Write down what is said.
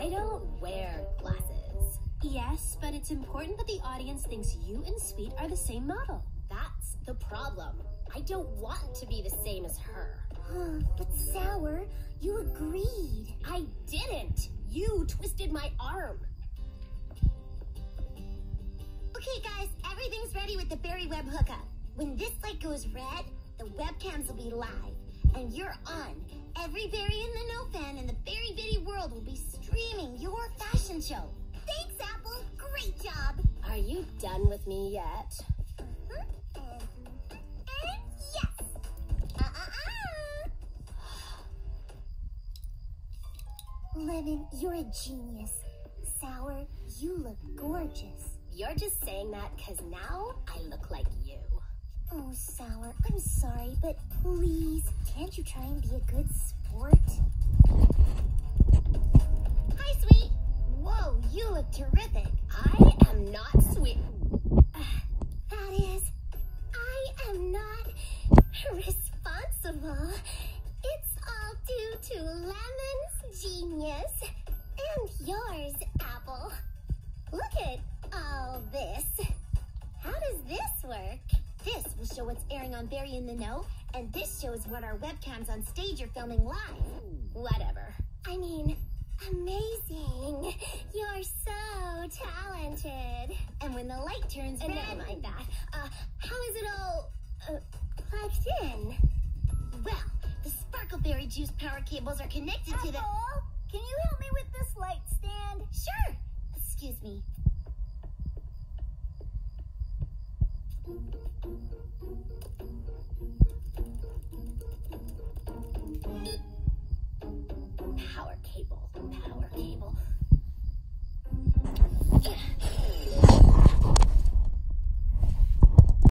I don't wear glasses. Yes, but it's important that the audience thinks you and Sweet are the same model. That's the problem. I don't want to be the same as her. but Sour, you agreed. I didn't. You twisted my arm. Okay, guys, everything's ready with the berry Web hookup. When this light goes red, the webcams will be live, and you're on. Every berry in the Know Fan in the berry Bitty world will be streaming your fashion show. Thanks, Apple. Great job. Are you done with me yet? Uh-huh. And yes. Lemon, you're a genius. Sour, you look gorgeous. You're just saying that because now I look like you. Oh, Sour, I'm sorry, but please, can't you try and be a good sport? Look terrific. I am not sweet. That is, I am not responsible. It's all due to Lemon's genius and yours, Apple. Look at all this. How does this work? This will show what's airing on Berry in the Know, and this shows what our webcams on stage are filming live. Whatever. I mean, talented. And when the light turns And red, never mind that. uh, how is it all uh, plugged in? Well, the Sparkleberry juice power cables are connected to the. Apple, can you help me with this light stand? Sure. Excuse me.